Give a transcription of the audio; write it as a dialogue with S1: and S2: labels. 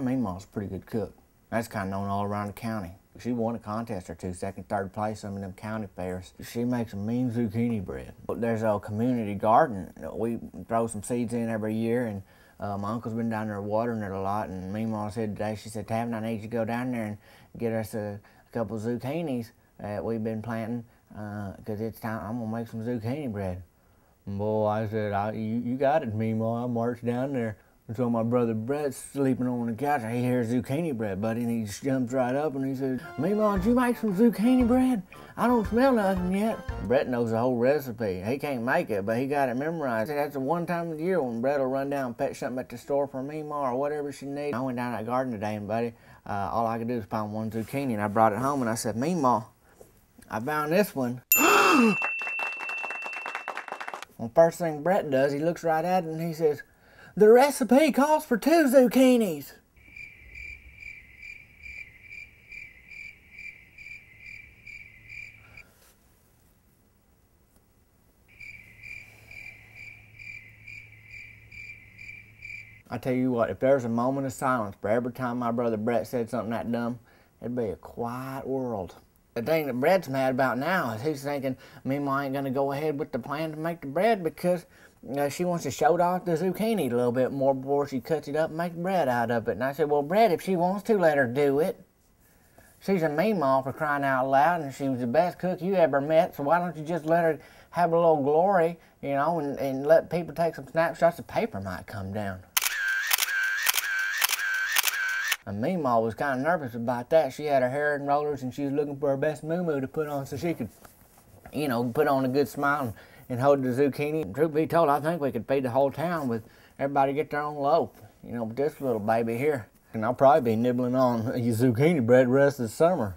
S1: Meemaw's a pretty good cook. That's kind of known all around the county. She won a contest or two, second, third place, some of them county fairs. She makes a mean zucchini bread. There's a community garden. We throw some seeds in every year, and uh, my uncle's been down there watering it a lot. And Meemaw said today, she said, Tavin, I need you to go down there and get us a, a couple zucchinis that we've been planting, because uh, it's time, I'm gonna make some zucchini bread. Boy, I said, I, you, you got it, Meemaw. I marched down there. And so my brother Brett's sleeping on the couch. He hears zucchini bread, buddy, and he just jumps right up and he says, Meemaw, did you make some zucchini bread? I don't smell nothing yet. Brett knows the whole recipe. He can't make it, but he got it memorized. That's the one time of the year when Brett will run down and fetch something at the store for Meemaw or whatever she needs. I went down to that garden today, and buddy, uh, all I could do was find one zucchini, and I brought it home, and I said, Meemaw, I found this one. well, first thing Brett does, he looks right at it and he says, the recipe calls for two zucchinis. I tell you what, if there's a moment of silence for every time my brother Brett said something that dumb, it'd be a quiet world. The thing that Brett's mad about now is he's thinking Meemaw ain't gonna go ahead with the plan to make the bread because uh, she wants to show off the zucchini a little bit more before she cuts it up and makes bread out of it. And I said, well, Brett, if she wants to, let her do it. She's a Meemaw for crying out loud, and she was the best cook you ever met, so why don't you just let her have a little glory, you know, and, and let people take some snapshots? The paper might come down. And Meemaw was kind of nervous about that. She had her hair in rollers, and she was looking for her best moo to put on so she could, you know, put on a good smile and and hold the zucchini. And Truth be told, I think we could feed the whole town with everybody get their own loaf. You know, with this little baby here. And I'll probably be nibbling on your zucchini bread the rest of the summer.